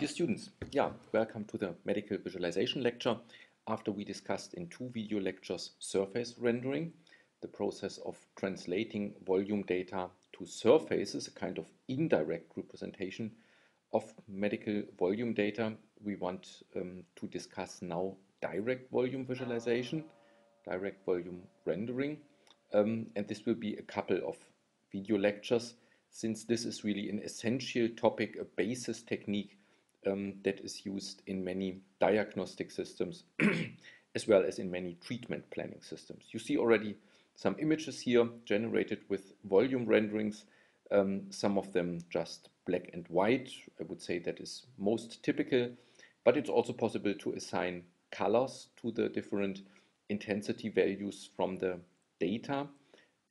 Dear students, yeah, welcome to the medical visualization lecture. After we discussed in two video lectures surface rendering, the process of translating volume data to surfaces, a kind of indirect representation of medical volume data, we want um, to discuss now direct volume visualization, direct volume rendering, um, and this will be a couple of video lectures since this is really an essential topic, a basis technique um, that is used in many diagnostic systems as well as in many treatment planning systems. You see already some images here generated with volume renderings, um, some of them just black and white. I would say that is most typical, but it's also possible to assign colors to the different intensity values from the data.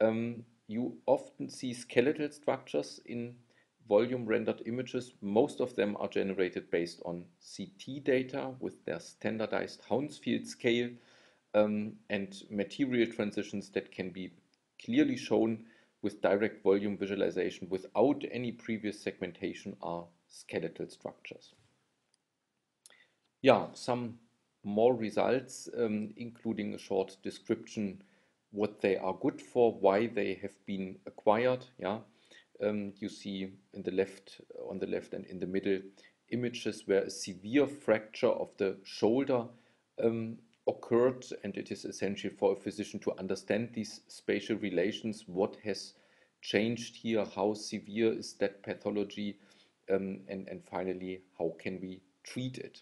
Um, you often see skeletal structures in volume rendered images. Most of them are generated based on CT data with their standardized Hounsfield scale um, and material transitions that can be clearly shown with direct volume visualization without any previous segmentation are skeletal structures. Yeah, some more results, um, including a short description what they are good for, why they have been acquired. Yeah, um, you see in the left, on the left and in the middle, images where a severe fracture of the shoulder um, occurred, and it is essential for a physician to understand these spatial relations. What has changed here? How severe is that pathology? Um, and, and finally, how can we treat it?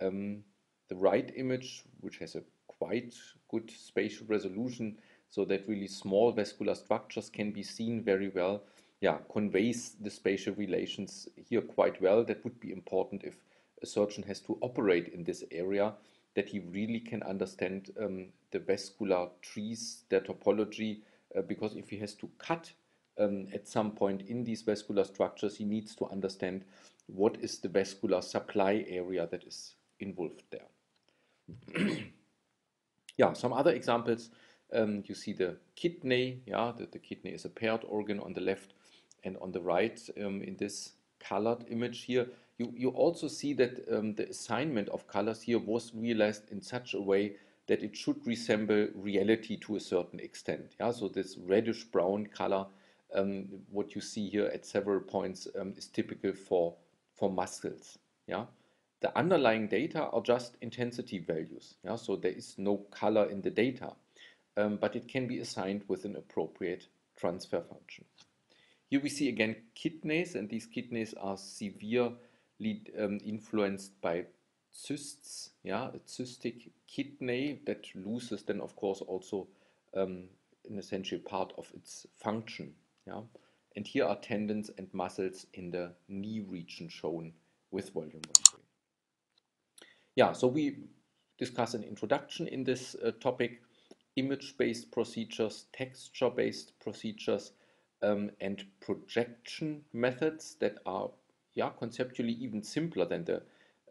Um, the right image, which has a quite good spatial resolution, so that really small vascular structures can be seen very well, yeah, conveys the spatial relations here quite well. That would be important if a surgeon has to operate in this area, that he really can understand um, the vascular trees, their topology, uh, because if he has to cut um, at some point in these vascular structures, he needs to understand what is the vascular supply area that is involved there. yeah, some other examples. Um, you see the kidney, yeah, the, the kidney is a paired organ on the left and on the right um, in this colored image here, you, you also see that um, the assignment of colors here was realized in such a way that it should resemble reality to a certain extent. Yeah, so this reddish brown color, um, what you see here at several points um, is typical for, for muscles. Yeah, the underlying data are just intensity values. Yeah, so there is no color in the data, um, but it can be assigned with an appropriate transfer function. Here we see again kidneys, and these kidneys are severely um, influenced by cysts. Yeah, a cystic kidney that loses then, of course, also um, an essential part of its function. Yeah, and here are tendons and muscles in the knee region shown with volume rendering. Yeah, so we discuss an introduction in this uh, topic, image-based procedures, texture-based procedures, um, and projection methods that are yeah, conceptually even simpler than the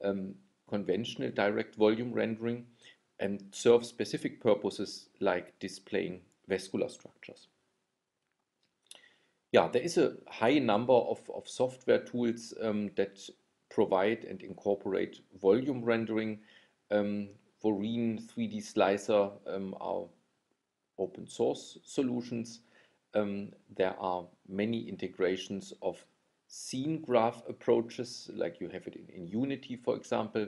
um, conventional direct volume rendering and serve specific purposes like displaying vascular structures. Yeah, there is a high number of, of software tools um, that provide and incorporate volume rendering. Um, Voreen 3D Slicer um, are open source solutions um, there are many integrations of scene graph approaches, like you have it in, in Unity, for example,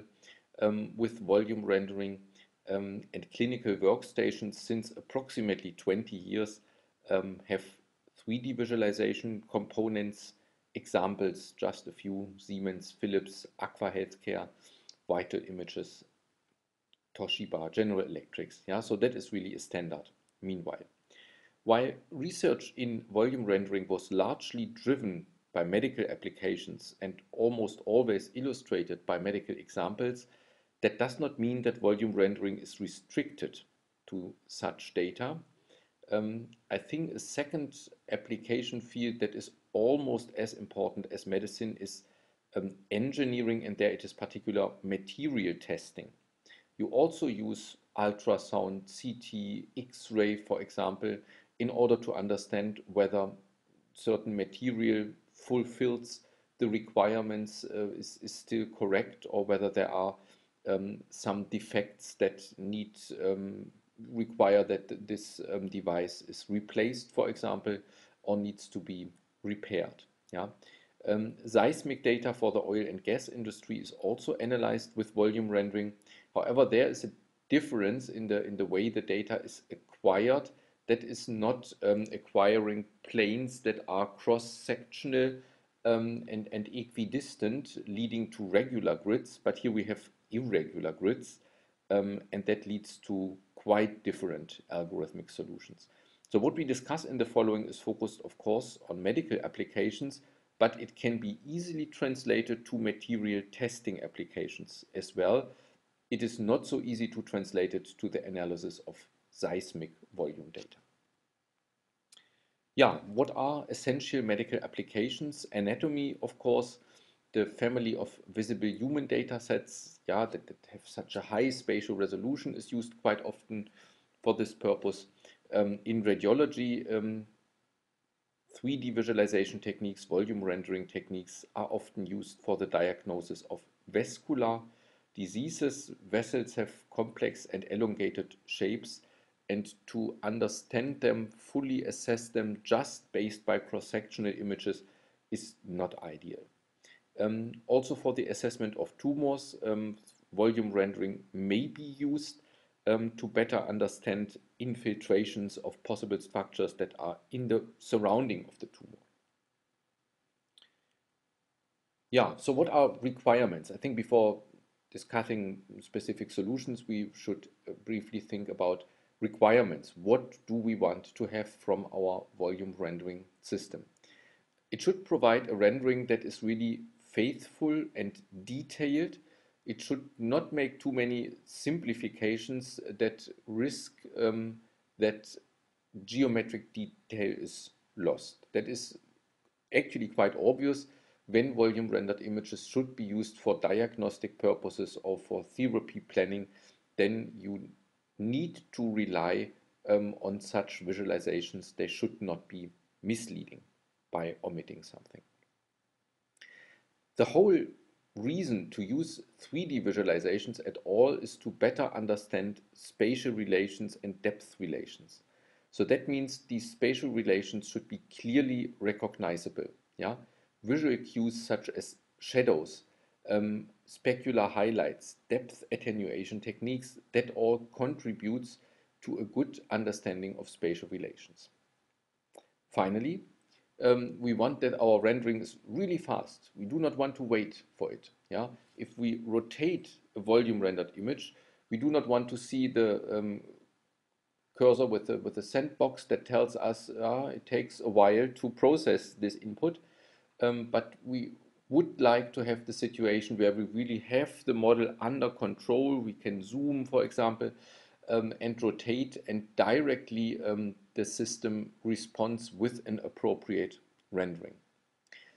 um, with volume rendering um, and clinical workstations since approximately 20 years um, have 3D visualization components, examples, just a few, Siemens, Philips, Agfa Healthcare, Vital Images, Toshiba, General Electrics. Yeah, so that is really a standard meanwhile. While research in volume rendering was largely driven by medical applications and almost always illustrated by medical examples, that does not mean that volume rendering is restricted to such data. Um, I think a second application field that is almost as important as medicine is um, engineering, and there it is particular material testing. You also use ultrasound, CT, X-ray, for example, in order to understand whether certain material fulfills the requirements uh, is, is still correct or whether there are um, some defects that need um, require that this um, device is replaced, for example, or needs to be repaired. Yeah. Um, seismic data for the oil and gas industry is also analyzed with volume rendering. However, there is a difference in the in the way the data is acquired. That is not um, acquiring planes that are cross-sectional um, and, and equidistant, leading to regular grids. But here we have irregular grids, um, and that leads to quite different algorithmic solutions. So what we discuss in the following is focused, of course, on medical applications, but it can be easily translated to material testing applications as well. It is not so easy to translate it to the analysis of seismic volume data. Yeah, what are essential medical applications? Anatomy, of course, the family of visible human data sets yeah, that, that have such a high spatial resolution is used quite often for this purpose. Um, in radiology, um, 3D visualization techniques, volume rendering techniques are often used for the diagnosis of vascular diseases. Vessels have complex and elongated shapes and to understand them, fully assess them just based by cross-sectional images is not ideal. Um, also for the assessment of tumors, um, volume rendering may be used um, to better understand infiltrations of possible structures that are in the surrounding of the tumor. Yeah, so what are requirements? I think before discussing specific solutions, we should uh, briefly think about requirements. What do we want to have from our volume rendering system? It should provide a rendering that is really faithful and detailed. It should not make too many simplifications that risk um, that geometric detail is lost. That is actually quite obvious when volume rendered images should be used for diagnostic purposes or for therapy planning, then you need to rely um, on such visualizations. They should not be misleading by omitting something. The whole reason to use 3D visualizations at all is to better understand spatial relations and depth relations. So that means these spatial relations should be clearly recognizable. Yeah? Visual cues such as shadows, um, specular highlights, depth attenuation techniques, that all contributes to a good understanding of spatial relations. Finally, um, we want that our rendering is really fast. We do not want to wait for it. Yeah, if we rotate a volume rendered image, we do not want to see the um, cursor with the with the sandbox that tells us uh, it takes a while to process this input. Um, but we would like to have the situation where we really have the model under control. We can zoom, for example, um, and rotate and directly um, the system responds with an appropriate rendering.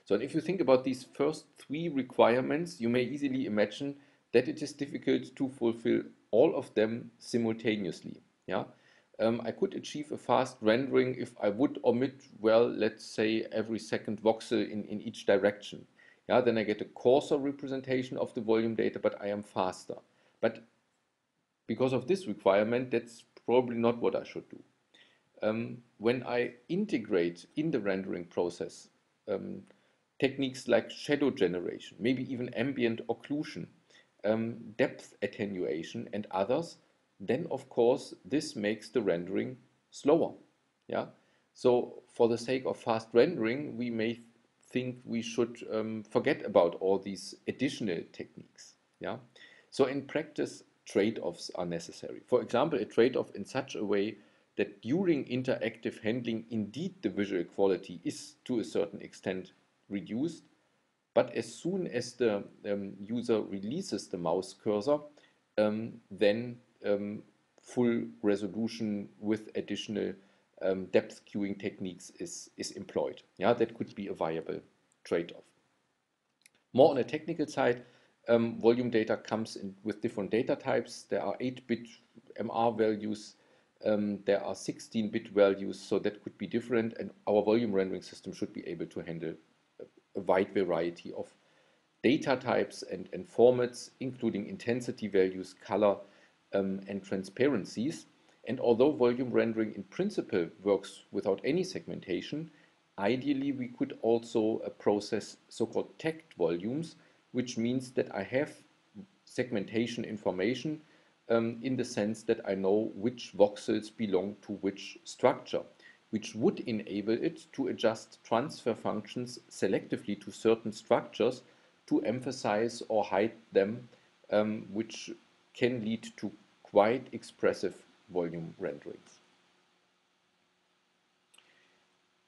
So if you think about these first three requirements, you may easily imagine that it is difficult to fulfill all of them simultaneously. Yeah, um, I could achieve a fast rendering if I would omit, well, let's say every second voxel in, in each direction. Yeah, then I get a coarser representation of the volume data, but I am faster. But because of this requirement, that's probably not what I should do. Um, when I integrate in the rendering process um, techniques like shadow generation, maybe even ambient occlusion, um, depth attenuation and others, then of course this makes the rendering slower. Yeah. So for the sake of fast rendering, we may think we should um, forget about all these additional techniques. Yeah. So in practice, trade-offs are necessary. For example, a trade-off in such a way that during interactive handling, indeed the visual quality is to a certain extent reduced, but as soon as the um, user releases the mouse cursor, um, then um, full resolution with additional um, depth cueing techniques is, is employed. Yeah, that could be a viable trade-off. More on the technical side, um, volume data comes in with different data types. There are 8-bit MR values, um, there are 16-bit values, so that could be different, and our volume rendering system should be able to handle a wide variety of data types and, and formats, including intensity values, color, um, and transparencies. And although volume rendering in principle works without any segmentation, ideally we could also uh, process so-called tagged volumes, which means that I have segmentation information um, in the sense that I know which voxels belong to which structure, which would enable it to adjust transfer functions selectively to certain structures to emphasize or hide them, um, which can lead to quite expressive volume renderings.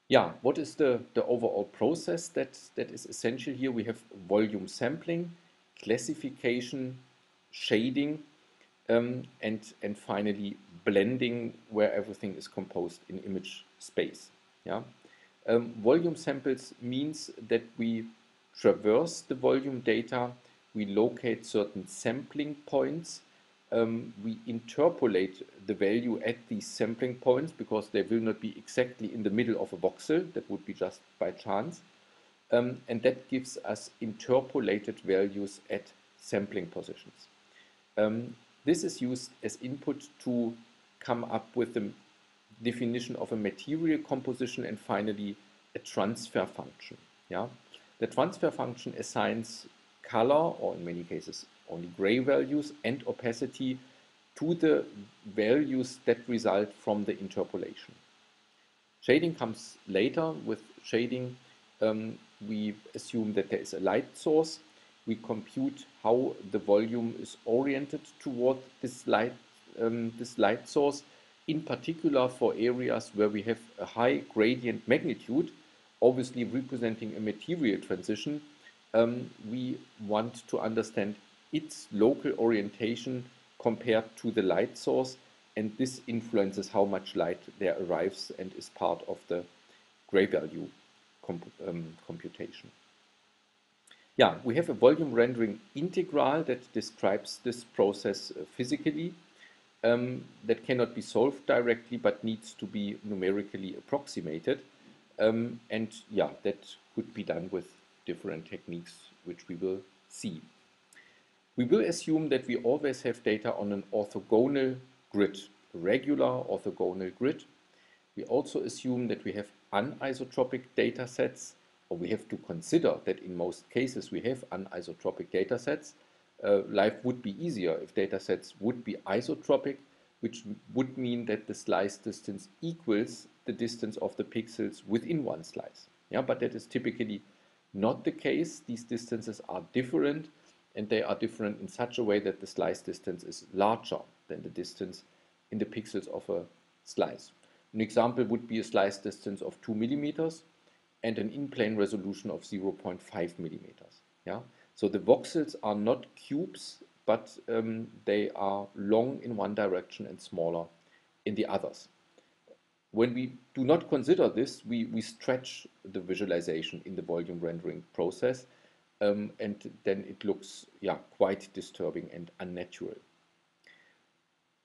Yeah, what is the, the overall process that, that is essential here? We have volume sampling, classification, shading, um, and, and finally blending where everything is composed in image space. Yeah? Um, volume samples means that we traverse the volume data, we locate certain sampling points, um, we interpolate the value at these sampling points because they will not be exactly in the middle of a voxel, that would be just by chance, um, and that gives us interpolated values at sampling positions. Um, this is used as input to come up with the definition of a material composition and finally a transfer function. Yeah? The transfer function assigns color, or in many cases only gray values, and opacity to the values that result from the interpolation. Shading comes later. With shading, um, we assume that there is a light source we compute how the volume is oriented toward this light, um, this light source, in particular for areas where we have a high gradient magnitude, obviously representing a material transition, um, we want to understand its local orientation compared to the light source and this influences how much light there arrives and is part of the gray value comp um, computation. Yeah, we have a volume rendering integral that describes this process uh, physically um, that cannot be solved directly but needs to be numerically approximated. Um, and yeah, that could be done with different techniques which we will see. We will assume that we always have data on an orthogonal grid, a regular orthogonal grid. We also assume that we have anisotropic data sets or we have to consider that in most cases we have anisotropic data sets. Uh, life would be easier if data sets would be isotropic, which would mean that the slice distance equals the distance of the pixels within one slice. Yeah, but that is typically not the case. These distances are different and they are different in such a way that the slice distance is larger than the distance in the pixels of a slice. An example would be a slice distance of 2 millimeters and an in-plane resolution of 0.5 millimeters. Yeah? So the voxels are not cubes, but um, they are long in one direction and smaller in the others. When we do not consider this, we, we stretch the visualization in the volume rendering process, um, and then it looks yeah, quite disturbing and unnatural.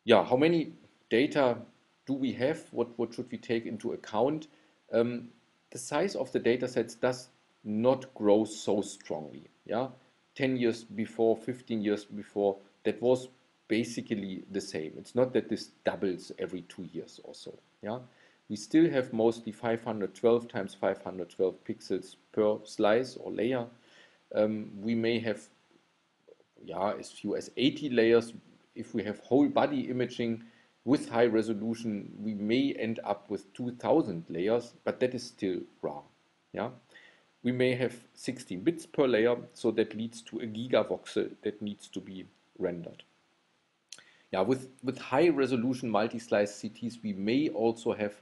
Yeah, how many data do we have? What, what should we take into account? Um, the size of the data sets does not grow so strongly. Yeah, 10 years before, 15 years before, that was basically the same. It's not that this doubles every two years or so. Yeah, we still have mostly 512 times 512 pixels per slice or layer. Um, we may have yeah, as few as 80 layers if we have whole body imaging with high resolution, we may end up with 2000 layers, but that is still raw. Yeah? We may have 16 bits per layer, so that leads to a gigavoxel that needs to be rendered. Yeah, with, with high resolution multi-slice CTs, we may also have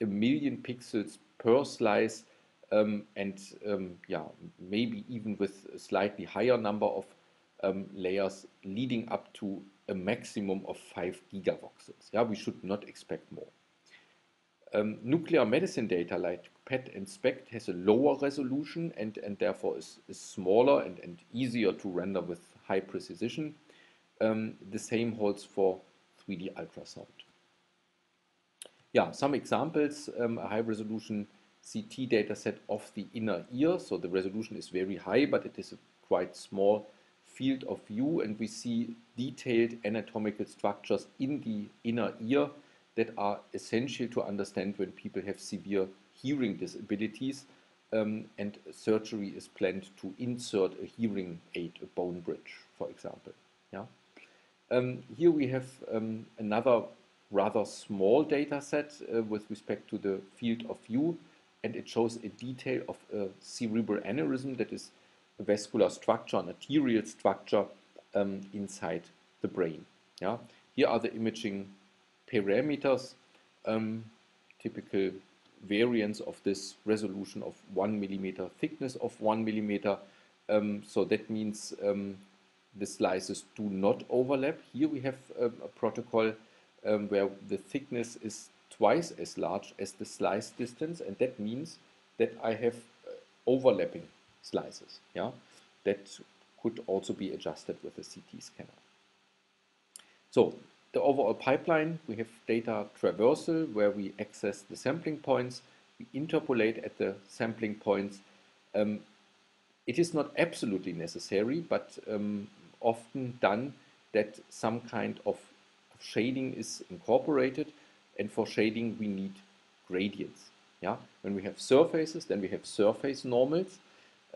a million pixels per slice and um, yeah, maybe even with a slightly higher number of um, layers leading up to a maximum of 5 gigavoxels. Yeah, we should not expect more. Um, nuclear medicine data like PET and SPECT has a lower resolution and, and therefore is, is smaller and, and easier to render with high precision. Um, the same holds for 3D ultrasound. Yeah, some examples, um, a high resolution CT dataset of the inner ear. So the resolution is very high, but it is a quite small field of view and we see detailed anatomical structures in the inner ear that are essential to understand when people have severe hearing disabilities um, and surgery is planned to insert a hearing aid, a bone bridge, for example. Yeah. Um, here we have um, another rather small data set uh, with respect to the field of view and it shows a detail of a cerebral aneurysm that is a vascular structure, an arterial structure um, inside the brain. Yeah? Here are the imaging parameters, um, typical variance of this resolution of 1 millimeter, thickness of 1 millimeter. Um, so that means um, the slices do not overlap. Here we have um, a protocol um, where the thickness is twice as large as the slice distance and that means that I have uh, overlapping slices. Yeah, That could also be adjusted with a CT scanner. So the overall pipeline, we have data traversal where we access the sampling points, we interpolate at the sampling points. Um, it is not absolutely necessary, but um, often done that some kind of shading is incorporated and for shading we need gradients. Yeah? When we have surfaces, then we have surface normals.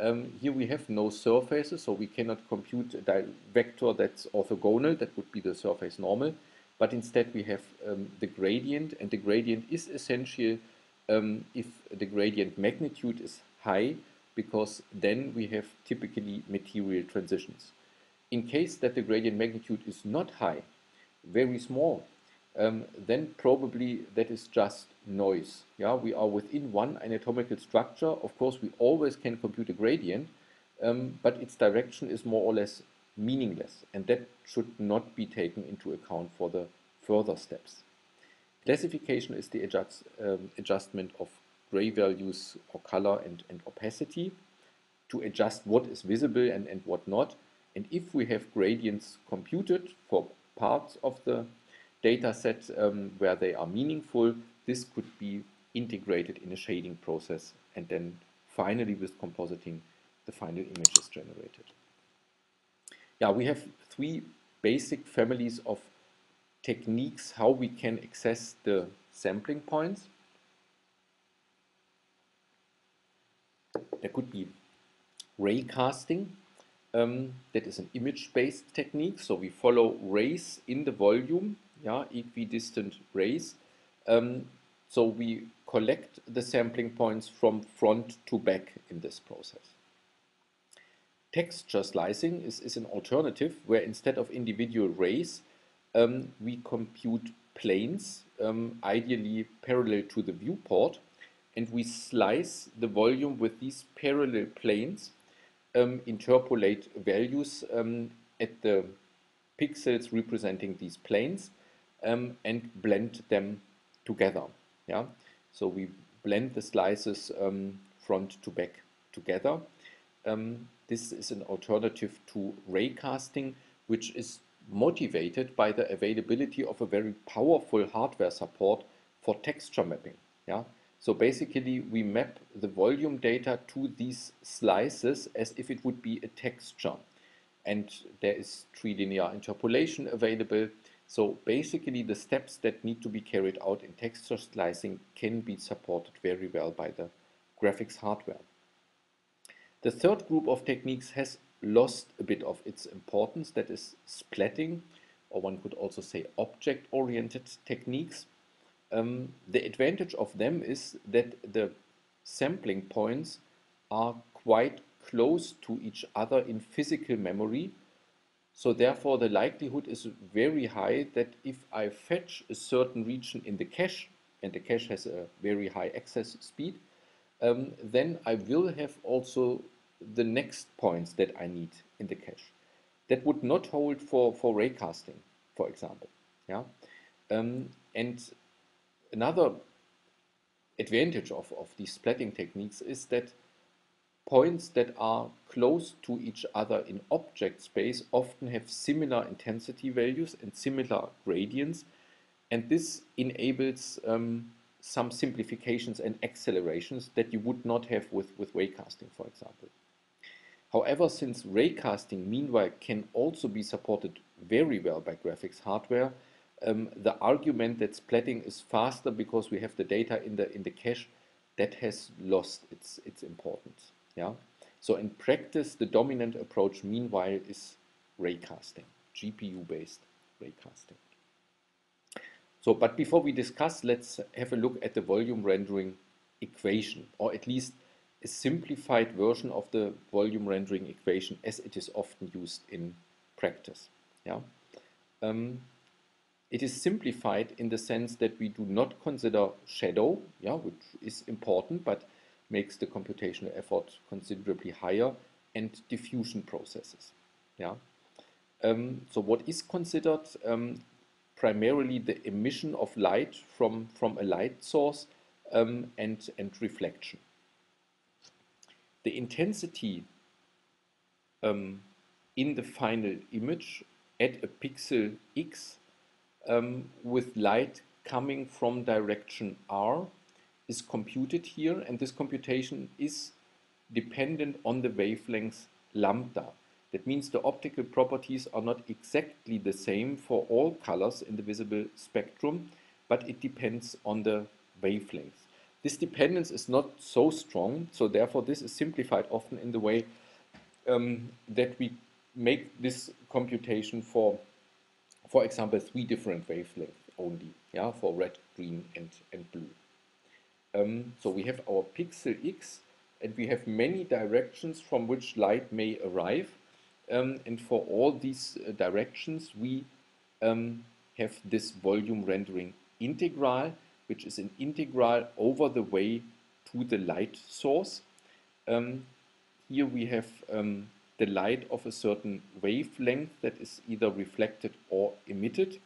Um, here we have no surfaces, so we cannot compute a vector that's orthogonal, that would be the surface normal but instead we have um, the gradient and the gradient is essential um, if the gradient magnitude is high because then we have typically material transitions. In case that the gradient magnitude is not high, very small, um, then probably that is just noise. Yeah, we are within one anatomical structure. Of course, we always can compute a gradient, um, but its direction is more or less meaningless and that should not be taken into account for the further steps. Classification is the adjust, um, adjustment of gray values or color and, and opacity to adjust what is visible and, and what not. And if we have gradients computed for parts of the data set um, where they are meaningful, this could be integrated in a shading process and then finally with compositing the final image is generated. Yeah, we have three basic families of techniques how we can access the sampling points. There could be ray casting. Um, that is an image-based technique. So we follow rays in the volume, yeah, equidistant rays. Um, so we collect the sampling points from front to back in this process. Texture slicing is, is an alternative where instead of individual rays, um, we compute planes, um, ideally parallel to the viewport, and we slice the volume with these parallel planes, um, interpolate values um, at the pixels representing these planes, um, and blend them together. Yeah, so we blend the slices um, front to back together. this is an alternative to ray casting, which is motivated by the availability of a very powerful hardware support for texture mapping. Yeah? So basically we map the volume data to these slices as if it would be a texture. And there is trilinear interpolation available. So basically the steps that need to be carried out in texture slicing can be supported very well by the graphics hardware. The third group of techniques has lost a bit of its importance, that is splatting, or one could also say object-oriented techniques. Um, the advantage of them is that the sampling points are quite close to each other in physical memory. So therefore the likelihood is very high that if I fetch a certain region in the cache, and the cache has a very high access speed, um, then I will have also the next points that I need in the cache. That would not hold for, for raycasting, for example. Yeah, um, And another advantage of, of these splatting techniques is that points that are close to each other in object space often have similar intensity values and similar gradients and this enables um, some simplifications and accelerations that you would not have with, with raycasting, for example. However, since raycasting meanwhile can also be supported very well by graphics hardware, um, the argument that splatting is faster because we have the data in the in the cache that has lost its its importance. Yeah. So in practice, the dominant approach meanwhile is raycasting, GPU-based raycasting. So, but before we discuss, let's have a look at the volume rendering equation, or at least a simplified version of the volume rendering equation as it is often used in practice. Yeah. Um, it is simplified in the sense that we do not consider shadow, yeah, which is important but makes the computational effort considerably higher, and diffusion processes. Yeah. Um, so what is considered um, primarily the emission of light from, from a light source um, and, and reflection. The intensity um, in the final image at a pixel x um, with light coming from direction r is computed here and this computation is dependent on the wavelength lambda. That means the optical properties are not exactly the same for all colors in the visible spectrum, but it depends on the wavelength. This dependence is not so strong, so therefore this is simplified often in the way um, that we make this computation for, for example, three different wavelengths only, yeah, for red, green, and, and blue. Um, so we have our pixel x, and we have many directions from which light may arrive, um, and for all these uh, directions, we um, have this volume rendering integral, which is an integral over the way to the light source. Um, here we have um, the light of a certain wavelength that is either reflected or emitted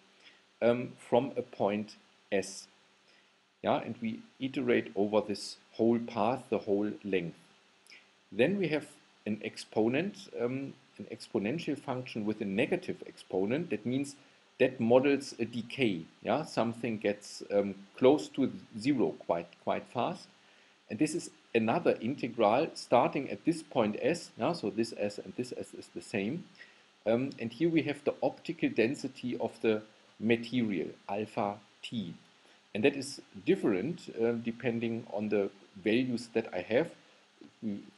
um, from a point S. Yeah, and we iterate over this whole path, the whole length. Then we have an exponent um, an exponential function with a negative exponent, that means that models a decay. Yeah, something gets um, close to zero quite quite fast, and this is another integral starting at this point s. Yeah, so this s and this s is the same, um, and here we have the optical density of the material alpha t, and that is different uh, depending on the values that I have.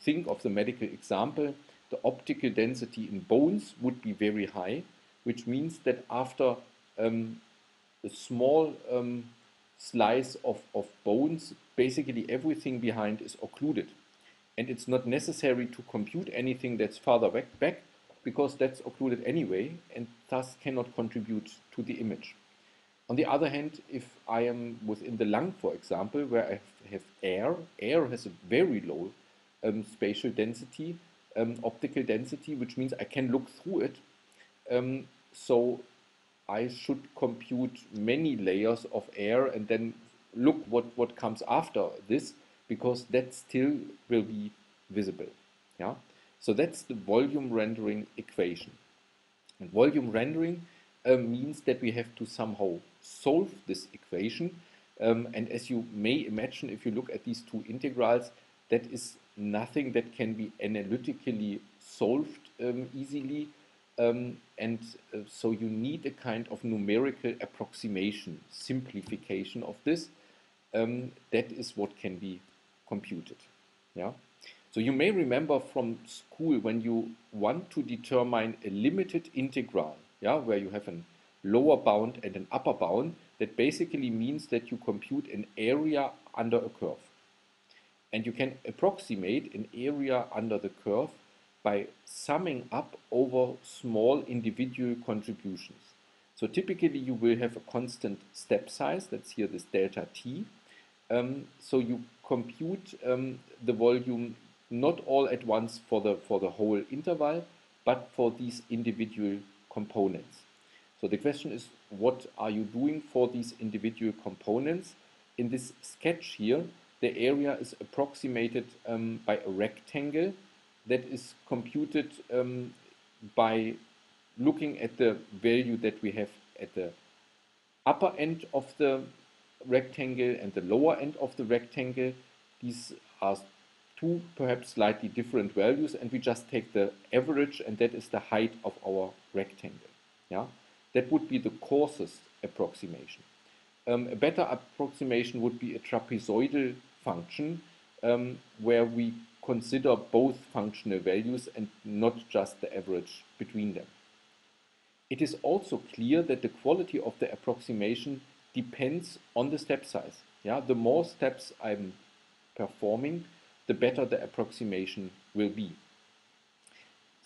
Think of the medical example the optical density in bones would be very high, which means that after um, a small um, slice of, of bones, basically everything behind is occluded. And it's not necessary to compute anything that's farther back, back because that's occluded anyway and thus cannot contribute to the image. On the other hand, if I am within the lung, for example, where I have air, air has a very low um, spatial density, um, optical density, which means I can look through it. Um, so I should compute many layers of air and then look what, what comes after this because that still will be visible. Yeah. So that's the volume rendering equation. And volume rendering uh, means that we have to somehow solve this equation. Um, and as you may imagine, if you look at these two integrals, that is nothing that can be analytically solved um, easily. Um, and uh, so you need a kind of numerical approximation, simplification of this. Um, that is what can be computed. Yeah. So you may remember from school when you want to determine a limited integral, yeah, where you have a lower bound and an upper bound, that basically means that you compute an area under a curve and you can approximate an area under the curve by summing up over small individual contributions. So typically you will have a constant step size, that's here this delta t. Um, so you compute um, the volume not all at once for the, for the whole interval, but for these individual components. So the question is, what are you doing for these individual components? In this sketch here, the area is approximated um, by a rectangle that is computed um, by looking at the value that we have at the upper end of the rectangle and the lower end of the rectangle. These are two perhaps slightly different values and we just take the average and that is the height of our rectangle. Yeah, That would be the coarsest approximation. Um, a better approximation would be a trapezoidal function um, where we consider both functional values and not just the average between them. It is also clear that the quality of the approximation depends on the step size. Yeah, the more steps I'm performing, the better the approximation will be.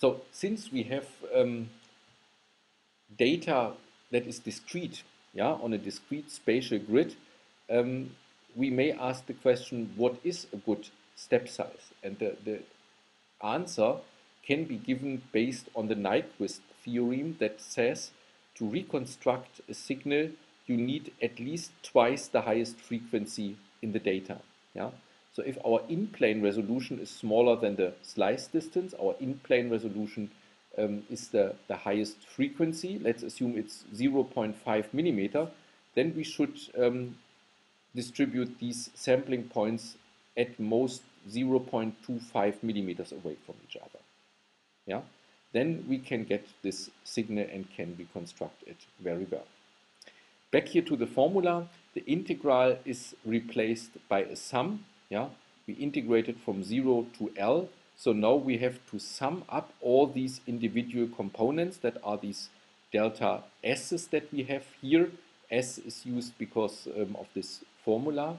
So since we have um, data that is discrete, yeah, on a discrete spatial grid, um, we may ask the question, what is a good step size? And the, the answer can be given based on the Nyquist theorem that says to reconstruct a signal, you need at least twice the highest frequency in the data. Yeah? So if our in-plane resolution is smaller than the slice distance, our in-plane resolution um, is the, the highest frequency, let's assume it's 0.5 millimeter, then we should um, distribute these sampling points at most 0.25 millimeters away from each other. Yeah, Then we can get this signal and can reconstruct it very well. Back here to the formula, the integral is replaced by a sum. Yeah, We integrate it from 0 to L so now we have to sum up all these individual components that are these delta s's that we have here. S is used because um, of this formula.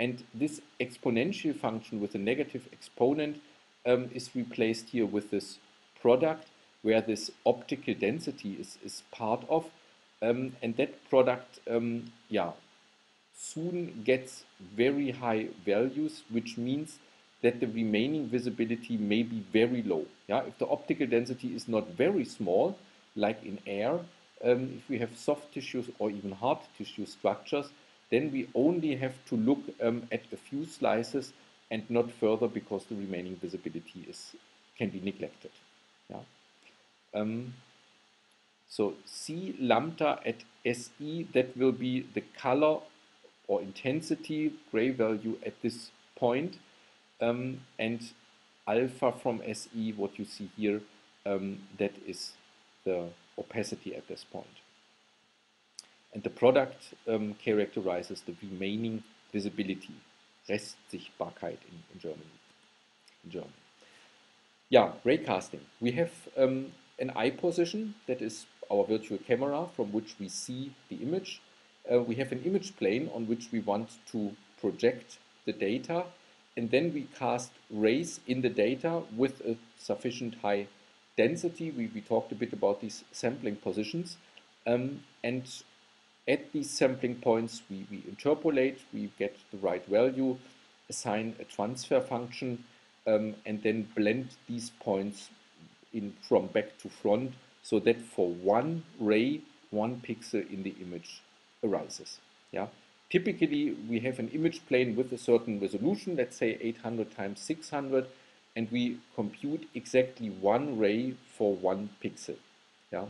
And this exponential function with a negative exponent um, is replaced here with this product where this optical density is, is part of. Um, and that product, um, yeah, soon gets very high values, which means that the remaining visibility may be very low. Yeah? If the optical density is not very small, like in air, um, if we have soft tissues or even hard tissue structures, then we only have to look um, at a few slices and not further because the remaining visibility is can be neglected. Yeah? Um, so C lambda at SE, that will be the color or intensity gray value at this point um, and alpha from SE, what you see here, um, that is the opacity at this point. And the product um, characterizes the remaining visibility, Restsichtbarkeit in, in Germany. In German. Yeah, raycasting. We have um, an eye position that is our virtual camera from which we see the image. Uh, we have an image plane on which we want to project the data and then we cast rays in the data with a sufficient high density. We, we talked a bit about these sampling positions. Um, and at these sampling points, we, we interpolate, we get the right value, assign a transfer function, um, and then blend these points in from back to front so that for one ray, one pixel in the image arises. Yeah. Typically, we have an image plane with a certain resolution, let's say 800 times 600, and we compute exactly one ray for one pixel. Yeah,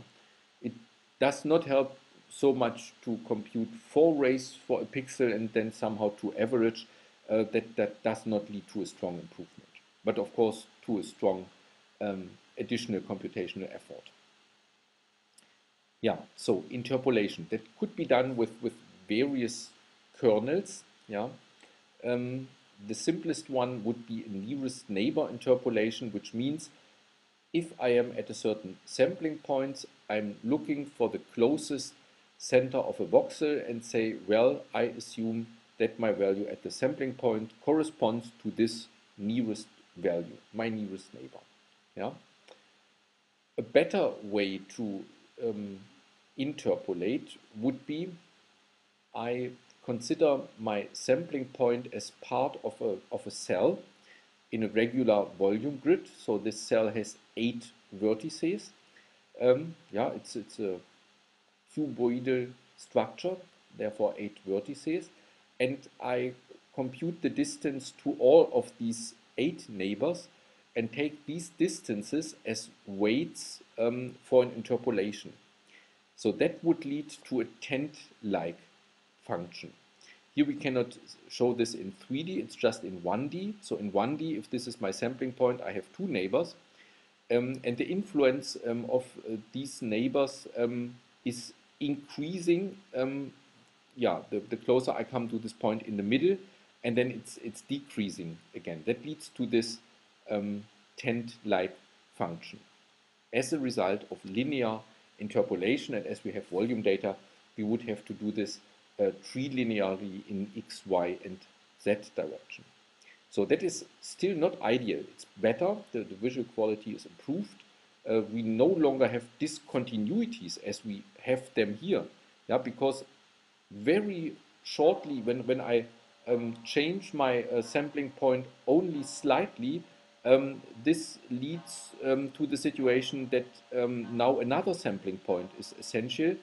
It does not help so much to compute four rays for a pixel and then somehow to average. Uh, that, that does not lead to a strong improvement, but of course to a strong um, additional computational effort. Yeah, so interpolation. That could be done with, with various kernels. Yeah. Um, the simplest one would be a nearest neighbor interpolation, which means if I am at a certain sampling point, I'm looking for the closest center of a voxel and say, well, I assume that my value at the sampling point corresponds to this nearest value, my nearest neighbor. Yeah. A better way to um, interpolate would be I consider my sampling point as part of a, of a cell in a regular volume grid. So this cell has eight vertices. Um, yeah, it's, it's a cuboidal structure, therefore eight vertices. And I compute the distance to all of these eight neighbors and take these distances as weights um, for an interpolation. So that would lead to a tent-like function. Here we cannot show this in 3D, it's just in 1D. So in 1D, if this is my sampling point, I have two neighbors. Um, and the influence um, of uh, these neighbors um, is increasing. Um, yeah, the, the closer I come to this point in the middle, and then it's, it's decreasing again. That leads to this um, tent-like function. As a result of linear interpolation, and as we have volume data, we would have to do this uh, trilinearly in x, y, and z direction. So that is still not ideal. It's better, the, the visual quality is improved. Uh, we no longer have discontinuities as we have them here. Yeah, because very shortly, when, when I um, change my uh, sampling point only slightly, um, this leads um, to the situation that um, now another sampling point is essential.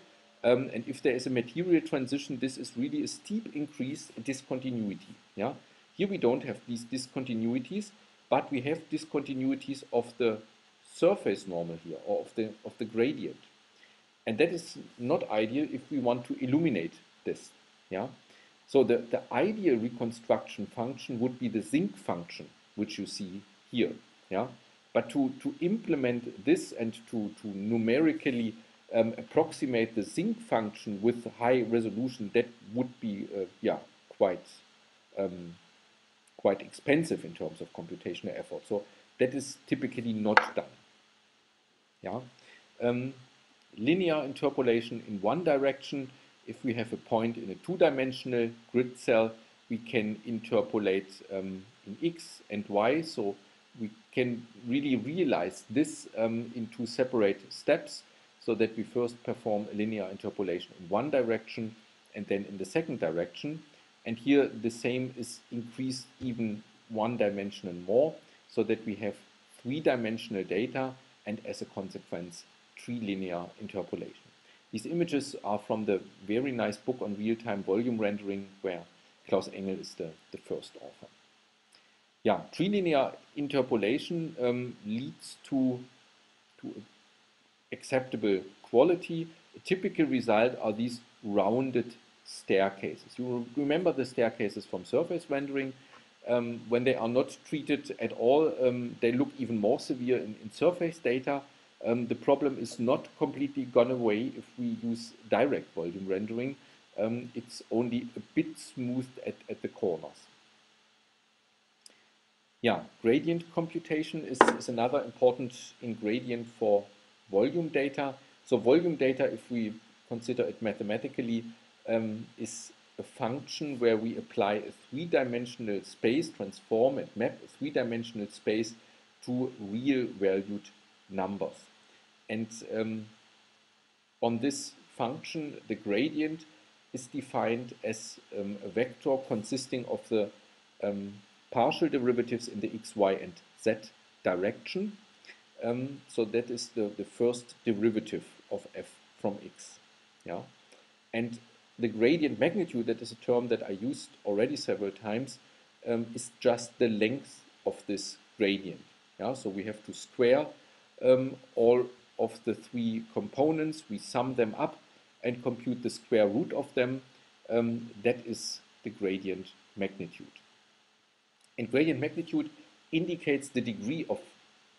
Um, and if there is a material transition, this is really a steep increase in discontinuity. Yeah? Here we don't have these discontinuities, but we have discontinuities of the surface normal here, or of the, of the gradient. And that is not ideal if we want to illuminate this. Yeah? So the, the ideal reconstruction function would be the sinc function, which you see here. Yeah? But to, to implement this and to, to numerically um, approximate the sinc function with high resolution, that would be uh, yeah, quite um, quite expensive in terms of computational effort. So that is typically not done. Yeah. Um, linear interpolation in one direction, if we have a point in a two-dimensional grid cell, we can interpolate um, in x and y. So we can really realize this um, in two separate steps so that we first perform a linear interpolation in one direction and then in the second direction. And here the same is increased even one dimension and more so that we have three-dimensional data and as a consequence trilinear interpolation. These images are from the very nice book on real-time volume rendering where Klaus Engel is the, the first author. Yeah, trilinear interpolation um, leads to, to acceptable quality. A typical result are these rounded staircases. You remember the staircases from surface rendering. Um, when they are not treated at all, um, they look even more severe in, in surface data. Um, the problem is not completely gone away if we use direct volume rendering. Um, it's only a bit smoothed at, at the corners. Yeah, gradient computation is, is another important ingredient for volume data. So volume data, if we consider it mathematically, um, is a function where we apply a three-dimensional space, transform and map a three-dimensional space to real valued numbers. And um, on this function, the gradient is defined as um, a vector consisting of the um, partial derivatives in the x, y, and z direction. Um, so that is the, the first derivative of f from x. Yeah? And the gradient magnitude, that is a term that I used already several times, um, is just the length of this gradient. Yeah? So we have to square um, all of the three components, we sum them up and compute the square root of them. Um, that is the gradient magnitude. And gradient magnitude indicates the degree of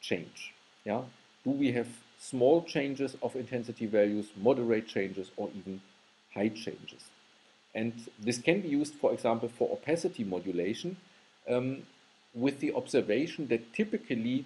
change. Yeah? Do we have small changes of intensity values, moderate changes, or even high changes? And this can be used, for example, for opacity modulation um, with the observation that typically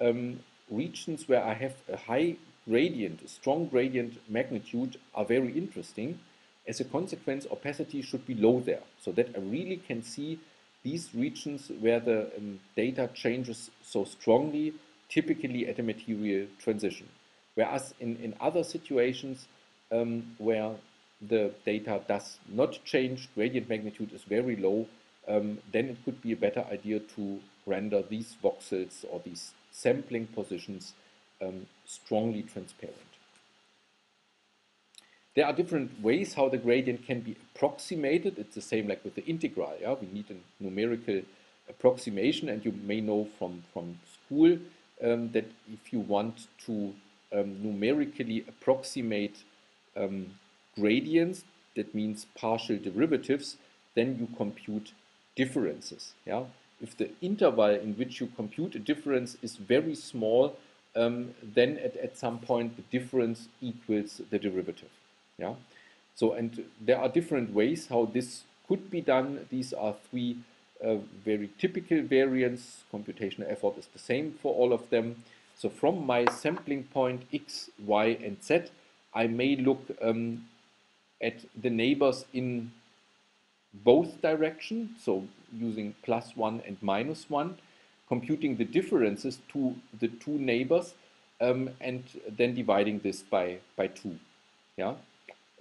um, regions where I have a high gradient, a strong gradient magnitude are very interesting. As a consequence, opacity should be low there so that I really can see these regions where the um, data changes so strongly typically at a material transition. Whereas in, in other situations um, where the data does not change, gradient magnitude is very low, um, then it could be a better idea to render these voxels or these sampling positions um, strongly transparent. There are different ways how the gradient can be approximated. It's the same like with the integral. Yeah? We need a numerical approximation and you may know from, from school um, that if you want to um, numerically approximate um, gradients, that means partial derivatives, then you compute differences. Yeah? If the interval in which you compute a difference is very small, um, then at, at some point the difference equals the derivative. Yeah? So, and there are different ways how this could be done. These are three very typical variance, Computational effort is the same for all of them. So from my sampling point x, y, and z, I may look um, at the neighbors in both directions, so using plus 1 and minus 1, computing the differences to the two neighbors, um, and then dividing this by, by 2. Yeah?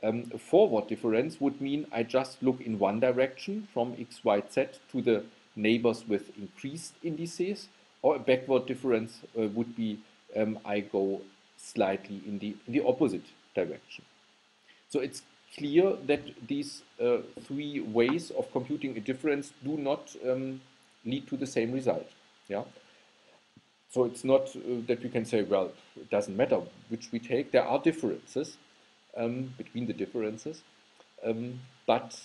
Um, a forward difference would mean I just look in one direction from x, y, z to the neighbors with increased indices, or a backward difference uh, would be um, I go slightly in the, in the opposite direction. So it's clear that these uh, three ways of computing a difference do not um, lead to the same result. Yeah. So it's not uh, that we can say, well, it doesn't matter which we take. There are differences um, between the differences, um, but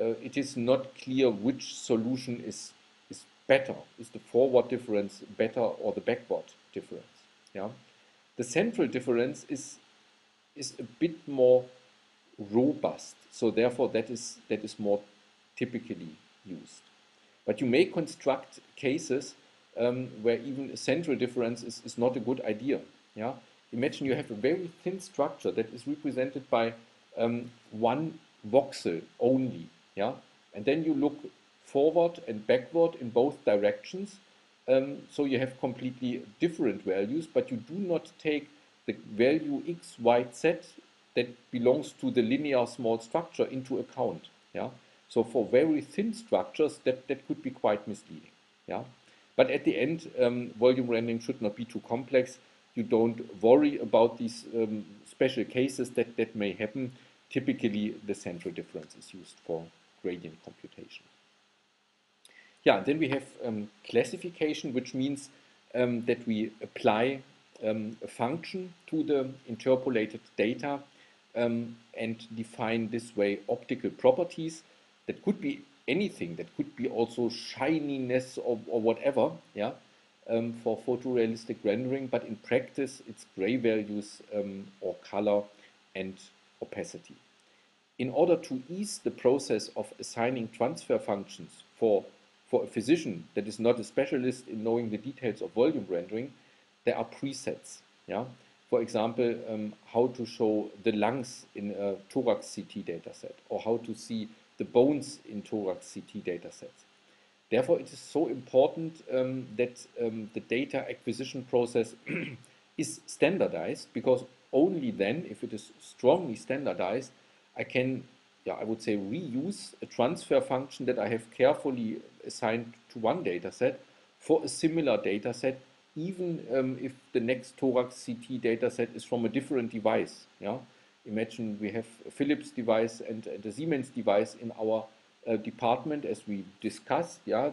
uh, it is not clear which solution is is better. Is the forward difference better or the backward difference? Yeah. The central difference is is a bit more robust. So therefore, that is that is more typically used. But you may construct cases um, where even a central difference is, is not a good idea. Yeah. Imagine you have a very thin structure that is represented by um, one voxel only. Yeah. And then you look forward and backward in both directions. Um, so you have completely different values, but you do not take the value x, y, z that belongs to the linear small structure into account. Yeah. So for very thin structures, that, that could be quite misleading. Yeah. But at the end, um, volume rendering should not be too complex. You don't worry about these um, special cases that, that may happen. Typically, the central difference is used for gradient computation. Yeah, then we have um, classification, which means um, that we apply um, a function to the interpolated data um, and define this way optical properties that could be anything that could be also shininess or, or whatever yeah um, for photorealistic rendering but in practice it's gray values um, or color and opacity in order to ease the process of assigning transfer functions for for a physician that is not a specialist in knowing the details of volume rendering there are presets yeah for example, um, how to show the lungs in a thorax CT dataset or how to see the bones in thorax CT datasets. Therefore, it is so important um, that um, the data acquisition process is standardized because only then, if it is strongly standardized, I can, yeah, I would say, reuse a transfer function that I have carefully assigned to one dataset for a similar dataset even um, if the next thorax CT dataset is from a different device. Yeah? Imagine we have a Philips device and, and a Siemens device in our uh, department as we discussed. Yeah?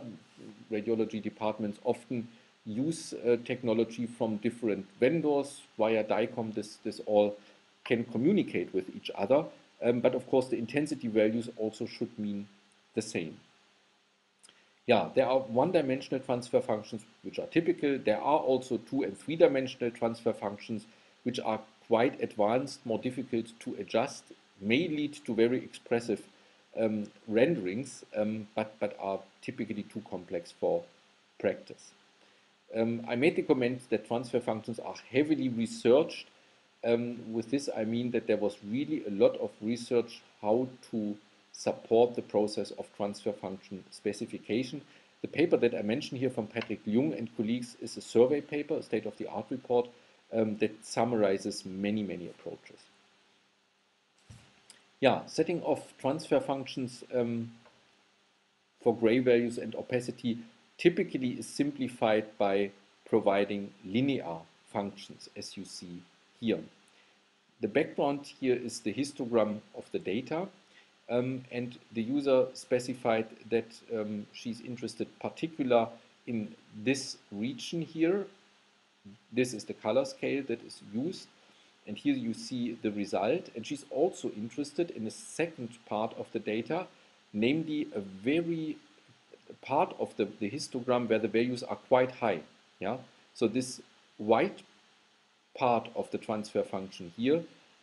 Radiology departments often use uh, technology from different vendors via DICOM. This, this all can communicate with each other. Um, but of course, the intensity values also should mean the same. Yeah, there are one-dimensional transfer functions which are typical. There are also two and three-dimensional transfer functions which are quite advanced, more difficult to adjust, may lead to very expressive um, renderings, um, but, but are typically too complex for practice. Um, I made the comment that transfer functions are heavily researched. Um, with this, I mean that there was really a lot of research how to support the process of transfer function specification. The paper that I mentioned here from Patric Ljung and colleagues is a survey paper, a state-of-the-art report um, that summarizes many, many approaches. Yeah, setting of transfer functions um, for gray values and opacity typically is simplified by providing linear functions as you see here. The background here is the histogram of the data um, and the user specified that um, she's interested particular in this region here. This is the color scale that is used. And here you see the result. And she's also interested in the second part of the data, namely a very part of the, the histogram where the values are quite high. Yeah, so this white part of the transfer function here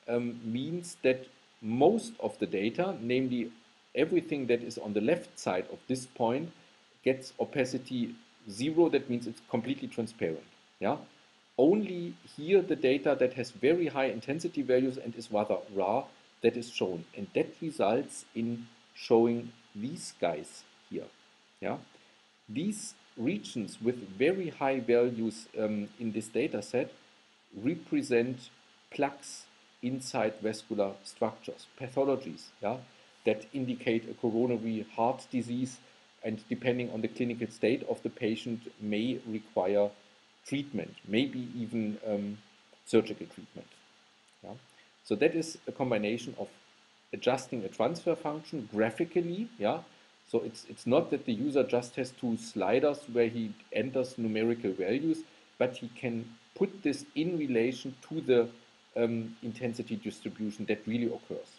um, means that most of the data, namely everything that is on the left side of this point, gets opacity zero. That means it's completely transparent. Yeah, only here the data that has very high intensity values and is rather raw that is shown, and that results in showing these guys here. Yeah, these regions with very high values um, in this data set represent plaques inside vascular structures, pathologies, yeah, that indicate a coronary heart disease and depending on the clinical state of the patient may require treatment, maybe even um, surgical treatment. Yeah. So that is a combination of adjusting a transfer function graphically, yeah. So it's it's not that the user just has two sliders where he enters numerical values, but he can put this in relation to the um, intensity distribution that really occurs.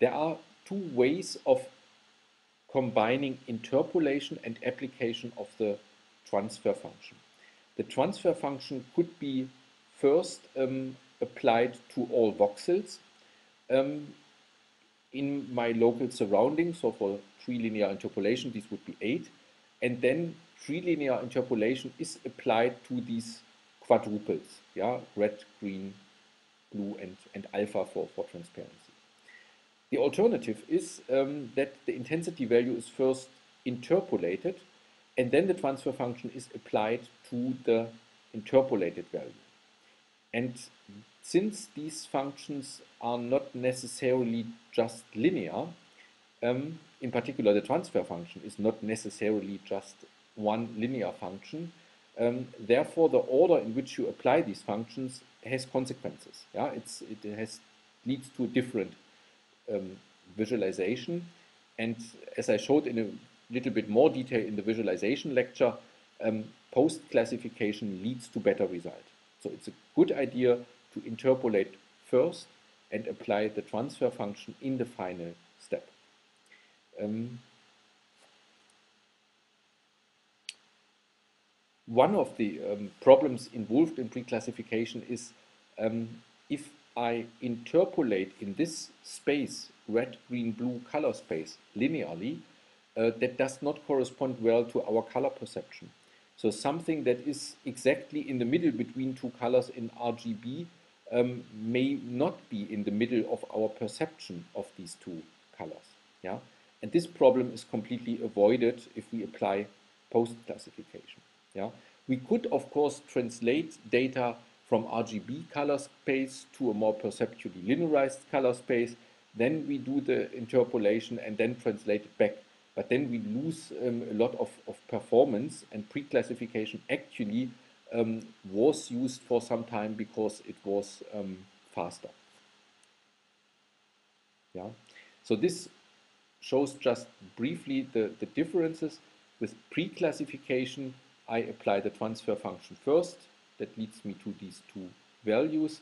There are two ways of combining interpolation and application of the transfer function. The transfer function could be first um, applied to all voxels um, in my local surroundings. So for trilinear interpolation, this would be 8. And then trilinear interpolation is applied to these quadruples, yeah, red, green, blue, and, and alpha for, for transparency. The alternative is um, that the intensity value is first interpolated and then the transfer function is applied to the interpolated value. And since these functions are not necessarily just linear, um, in particular the transfer function is not necessarily just one linear function. Um, therefore, the order in which you apply these functions has consequences. Yeah, it's, it has leads to a different um, visualization. And as I showed in a little bit more detail in the visualization lecture, um, post-classification leads to better result. So it's a good idea to interpolate first and apply the transfer function in the final step. Um, one of the um, problems involved in pre-classification is um, if I interpolate in this space, red, green, blue color space, linearly, uh, that does not correspond well to our color perception. So something that is exactly in the middle between two colors in RGB um, may not be in the middle of our perception of these two colors. Yeah? And this problem is completely avoided if we apply post-classification. Yeah? We could, of course, translate data from RGB color space to a more perceptually linearized color space. Then we do the interpolation and then translate it back. But then we lose um, a lot of, of performance and pre-classification actually um, was used for some time because it was um, faster. Yeah. So this shows just briefly the, the differences. With pre-classification, I apply the transfer function first. That leads me to these two values.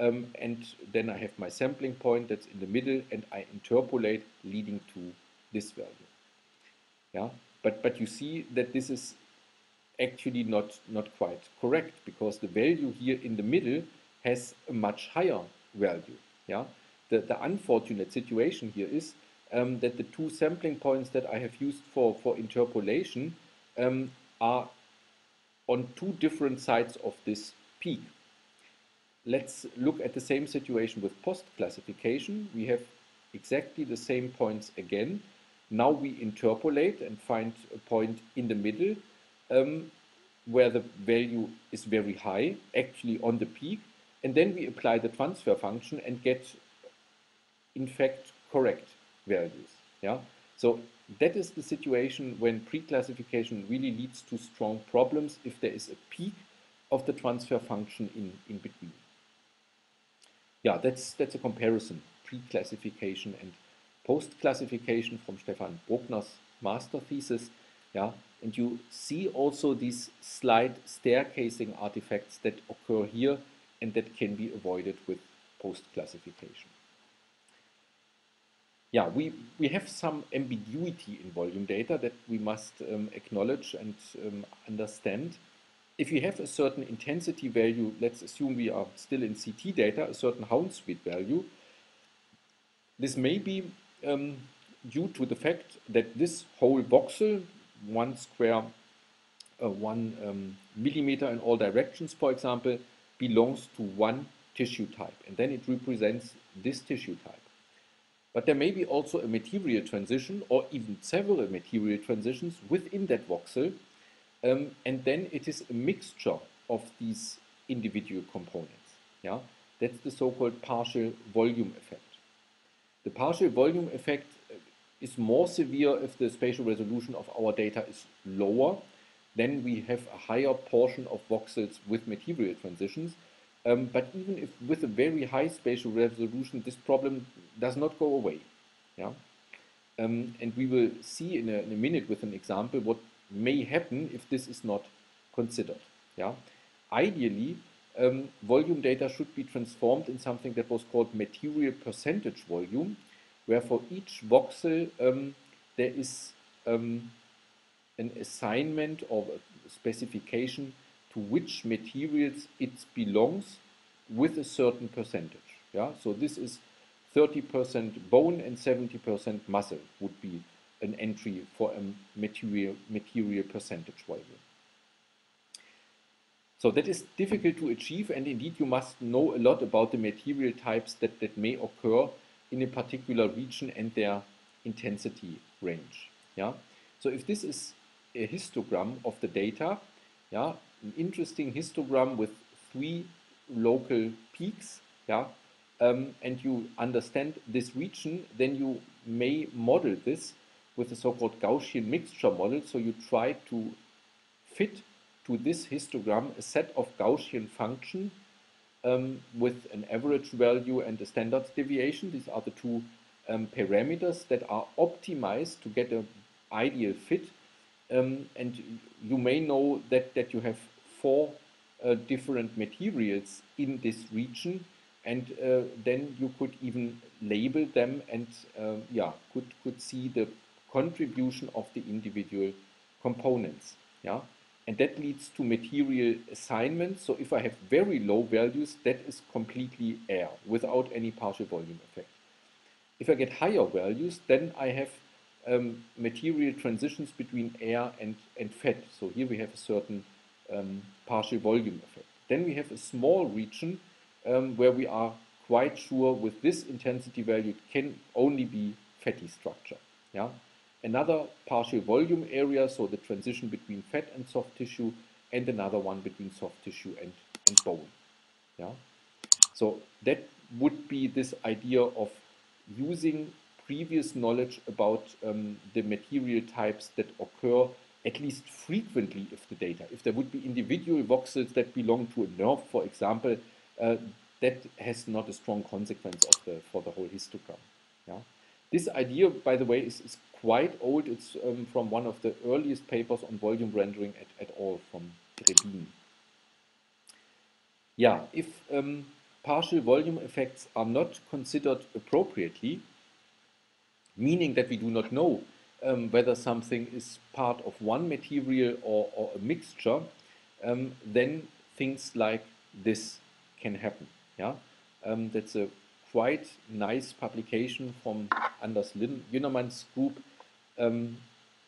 Um, and then I have my sampling point that's in the middle and I interpolate leading to this value. Yeah, but, but you see that this is actually not, not quite correct because the value here in the middle has a much higher value. Yeah, the, the unfortunate situation here is um, that the two sampling points that I have used for, for interpolation um, are on two different sides of this peak. Let's look at the same situation with post classification. We have exactly the same points again. Now we interpolate and find a point in the middle um, where the value is very high, actually on the peak, and then we apply the transfer function and get, in fact, correct values. Yeah. So that is the situation when pre-classification really leads to strong problems if there is a peak of the transfer function in, in between. Yeah, that's that's a comparison, pre-classification and post-classification from Stefan Bruckner's master thesis. Yeah, and you see also these slight staircasing artifacts that occur here and that can be avoided with post-classification. yeah, we, we have some ambiguity in volume data that we must um, acknowledge and um, understand. If you have a certain intensity value, let's assume we are still in CT data, a certain Hounsfield value, this may be um, due to the fact that this whole voxel, one square, uh, one um, millimeter in all directions, for example, belongs to one tissue type, and then it represents this tissue type. But there may be also a material transition or even several material transitions within that voxel. Um, and then it is a mixture of these individual components. Yeah, That's the so-called partial volume effect. The partial volume effect uh, is more severe if the spatial resolution of our data is lower. Then we have a higher portion of voxels with material transitions. Um, but even if with a very high spatial resolution, this problem does not go away. Yeah? Um, and we will see in a, in a, minute with an example what may happen if this is not considered. Yeah? Ideally, um, volume data should be transformed in something that was called material percentage volume, where for each voxel um, there is um, an assignment or specification to which materials it belongs with a certain percentage. Yeah, so this is 30% bone and 70% muscle would be an entry for a material, material percentage volume. So that is difficult to achieve and indeed you must know a lot about the material types that, that may occur in a particular region and their intensity range. Yeah? So if this is a histogram of the data, yeah, an interesting histogram with three local peaks, yeah, um, and you understand this region, then you may model this with a so-called Gaussian mixture model. So you try to fit to this histogram a set of Gaussian function um, with an average value and a standard deviation. These are the two um, parameters that are optimized to get an ideal fit. Um, and you may know that, that you have four uh, different materials in this region and uh, then you could even label them and uh, yeah could could see the contribution of the individual components yeah and that leads to material assignment so if I have very low values that is completely air without any partial volume effect if I get higher values then I have um, material transitions between air and, and fat so here we have a certain um, partial volume effect. Then we have a small region um, where we are quite sure with this intensity value it can only be fatty structure. Yeah? Another partial volume area, so the transition between fat and soft tissue, and another one between soft tissue and, and bone. Yeah? So that would be this idea of using previous knowledge about um, the material types that occur at least frequently if the data, if there would be individual voxels that belong to a nerve, for example, uh, that has not a strong consequence of the, for the whole histogram. Yeah? This idea, by the way, is, is quite old. It's um, from one of the earliest papers on volume rendering at, at all from Drebin. Yeah, if um, partial volume effects are not considered appropriately, meaning that we do not know um, whether something is part of one material or, or a mixture, um, then things like this can happen. Yeah, um, that's a quite nice publication from Anders Ynnerman's group um,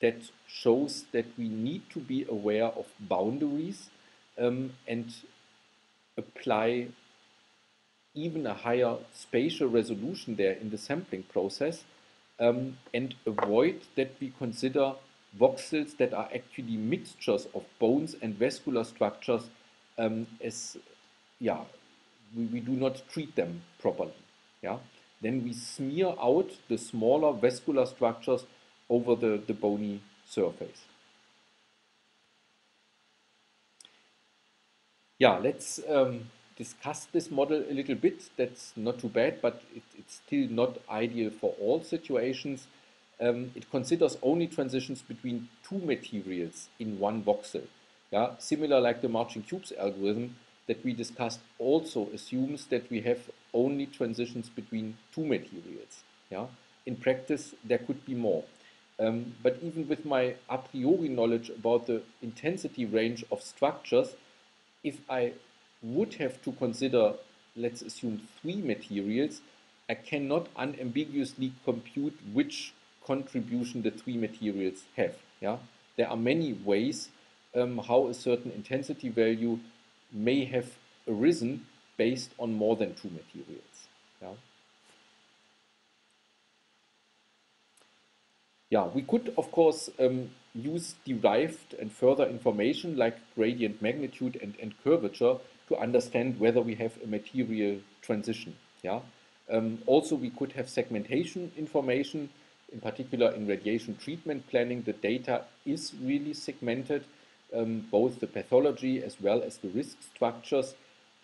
that shows that we need to be aware of boundaries um, and apply even a higher spatial resolution there in the sampling process um, and avoid that we consider voxels that are actually mixtures of bones and vascular structures um, as, yeah, we, we do not treat them properly. Yeah, then we smear out the smaller vascular structures over the, the bony surface. Yeah, let's um, discussed this model a little bit. That's not too bad, but it, it's still not ideal for all situations. Um, it considers only transitions between two materials in one voxel. Yeah, similar like the marching cubes algorithm that we discussed also assumes that we have only transitions between two materials. Yeah, in practice, there could be more. Um, but even with my a priori knowledge about the intensity range of structures, if I would have to consider, let's assume, three materials, I cannot unambiguously compute which contribution the three materials have. Yeah? There are many ways um, how a certain intensity value may have arisen based on more than two materials. Yeah? Yeah, we could, of course, um, use derived and further information like gradient magnitude and, and curvature to understand whether we have a material transition. Yeah. Um, also, we could have segmentation information, in particular in radiation treatment planning. The data is really segmented, um, both the pathology as well as the risk structures,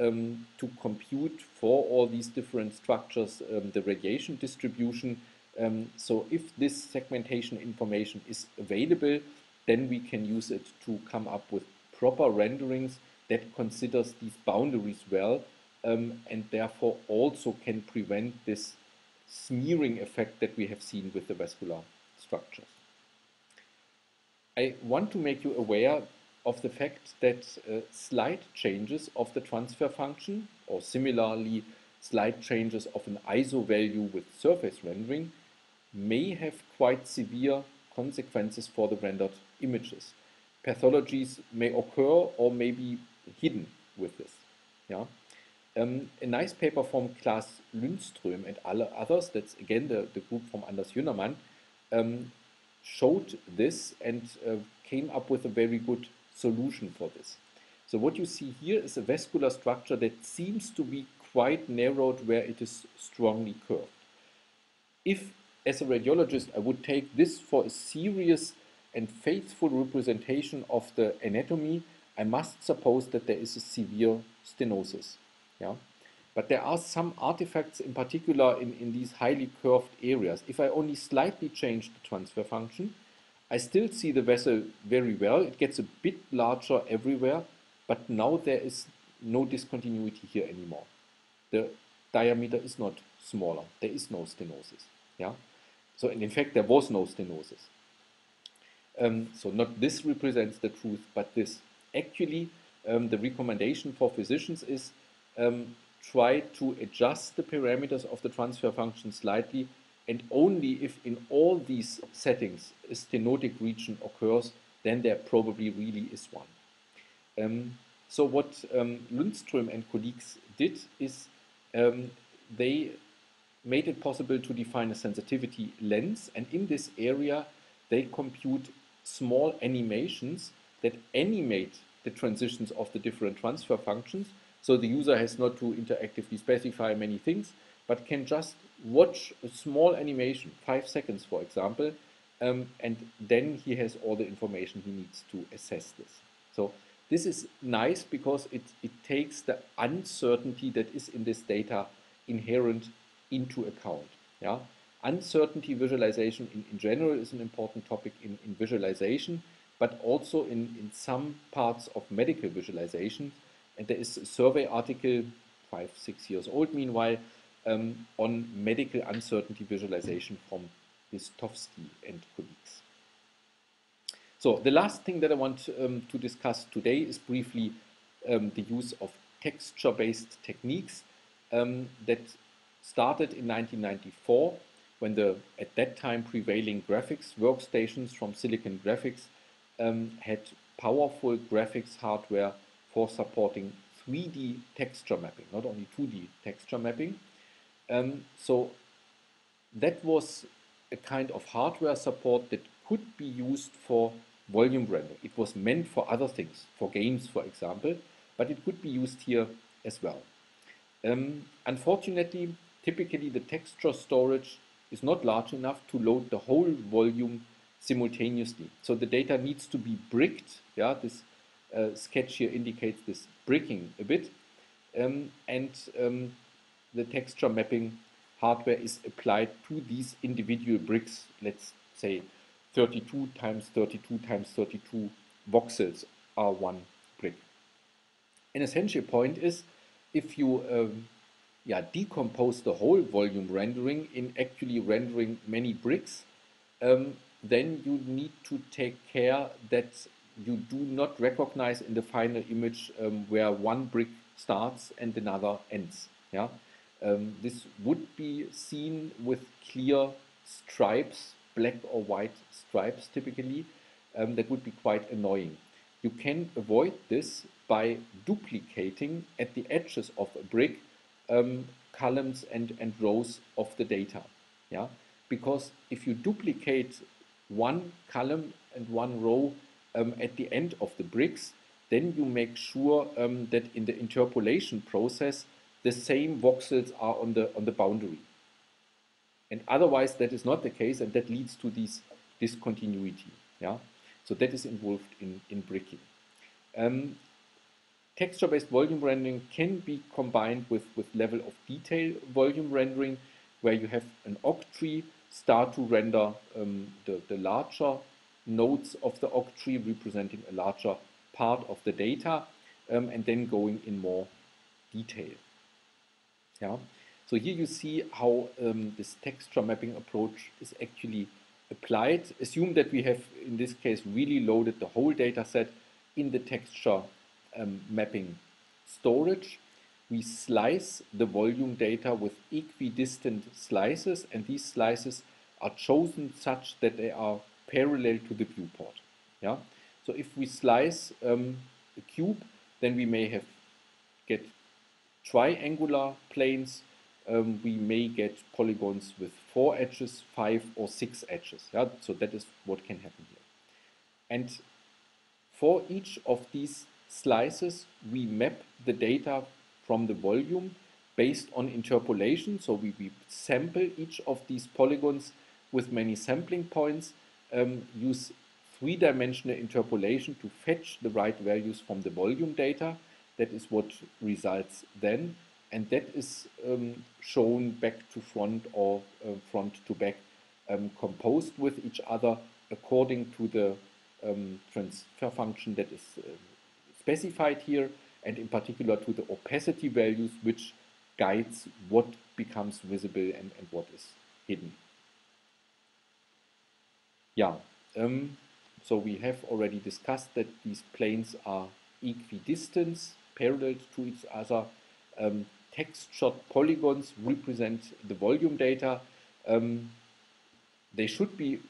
um, to compute for all these different structures um, the radiation distribution um, so if this segmentation information is available, then we can use it to come up with proper renderings that considers these boundaries well um, and therefore also can prevent this smearing effect that we have seen with the vascular structures. I want to make you aware of the fact that uh, slight changes of the transfer function or similarly slight changes of an ISO value with surface rendering may have quite severe consequences for the rendered images. Pathologies may occur or may be hidden with this. Yeah? Um, a nice paper from Claes Lundström and others, that's again the, the group from Anders Ynnerman, um, showed this and uh, came up with a very good solution for this. So what you see here is a vascular structure that seems to be quite narrowed where it is strongly curved. If as a radiologist, I would take this for a serious and faithful representation of the anatomy. I must suppose that there is a severe stenosis. Yeah? But there are some artifacts in particular in, in these highly curved areas. If I only slightly change the transfer function, I still see the vessel very well. It gets a bit larger everywhere, but now there is no discontinuity here anymore. The diameter is not smaller. There is no stenosis. Yeah. So in fact, there was no stenosis. Um, so not this represents the truth, but this. Actually, um, the recommendation for physicians is um, try to adjust the parameters of the transfer function slightly and only if in all these settings a stenotic region occurs, then there probably really is one. Um, so what um, Lundström and colleagues did is um, they made it possible to define a sensitivity lens and in this area they compute small animations that animate the transitions of the different transfer functions so the user has not to interactively specify many things but can just watch a small animation, five seconds for example, um, and then he has all the information he needs to assess this. So this is nice because it, it takes the uncertainty that is in this data inherent into account. Yeah? Uncertainty visualization in, in general is an important topic in, in visualization, but also in, in some parts of medical visualization. And there is a survey article, five, six years old meanwhile, um, on medical uncertainty visualization from Ristovski and colleagues. So the last thing that I want um, to discuss today is briefly um, the use of texture-based techniques um, that started in 1994 when the at that time prevailing graphics workstations from Silicon Graphics um, had powerful graphics hardware for supporting 3D texture mapping, not only 2D texture mapping. Um, so that was a kind of hardware support that could be used for volume rendering. It was meant for other things, for games, for example, but it could be used here as well. Um, unfortunately, Typically, the texture storage is not large enough to load the whole volume simultaneously. So the data needs to be bricked. Yeah, this uh, sketch here indicates this bricking a bit. Um, and um, the texture mapping hardware is applied to these individual bricks, let's say 32 times 32 times 32 voxels are one brick. An essential point is if you um, yeah, decompose the whole volume rendering in actually rendering many bricks, um, then you need to take care that you do not recognize in the final image um, where one brick starts and another ends. Yeah, um, This would be seen with clear stripes, black or white stripes typically. Um, that would be quite annoying. You can avoid this by duplicating at the edges of a brick um, columns and, and rows of the data. Yeah, Because if you duplicate one column and one row um, at the end of the bricks, then you make sure um, that in the interpolation process, the same voxels are on the, on the boundary. And otherwise, that is not the case, and that leads to this discontinuity. Yeah? So that is involved in, in bricking. Um, Texture-based volume rendering can be combined with, with level of detail volume rendering, where you have an octree start to render um, the, the larger nodes of the octree representing a larger part of the data um, and then going in more detail. Yeah. So here you see how um, this texture mapping approach is actually applied. Assume that we have, in this case, really loaded the whole data set in the texture um, mapping storage. We slice the volume data with equidistant slices, and these slices are chosen such that they are parallel to the viewport. Yeah. So if we slice um, a cube, then we may have get triangular planes. Um, we may get polygons with four edges, five or six edges. Yeah. So that is what can happen here. And for each of these slices, we map the data from the volume based on interpolation. So we, we sample each of these polygons with many sampling points, um, use three-dimensional interpolation to fetch the right values from the volume data. That is what results then. And that is um, shown back to front or uh, front to back um, composed with each other according to the um, transfer function that is uh, specified here and in particular to the opacity values which guides what becomes visible and, and what is hidden. Yeah, um, so we have already discussed that these planes are equidistant, parallel to each other. Um, textured polygons represent the volume data. Um, they should be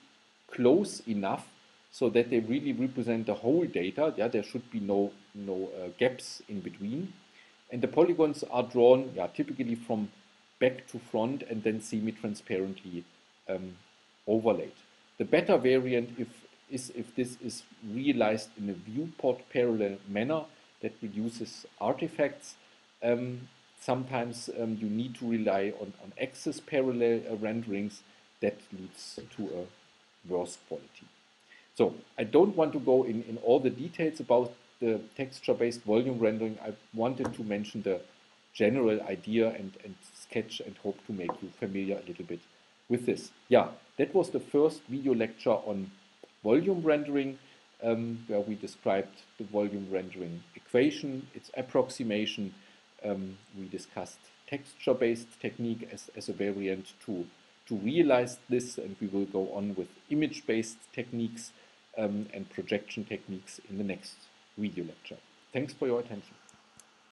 close enough so that they really represent the whole data. Yeah, there should be no, no uh, gaps in between. And the polygons are drawn yeah, typically from back to front and then semi-transparently um, overlaid. The better variant if, is if this is realized in a viewport parallel manner that reduces artifacts. Um, sometimes um, you need to rely on, on axis parallel uh, renderings that leads to a worse quality. So I don't want to go in, in all the details about the texture-based volume rendering. I wanted to mention the general idea and, and sketch and hope to make you familiar a little bit with this. Yeah, that was the first video lecture on volume rendering, um, where we described the volume rendering equation, its approximation. Um, we discussed texture-based technique as, as a variant to, to realize this, and we will go on with image-based techniques um, and projection techniques in the next video lecture. Thanks for your attention.